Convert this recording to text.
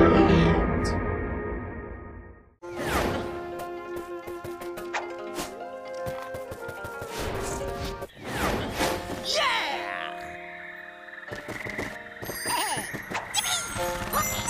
Yeah! Hey!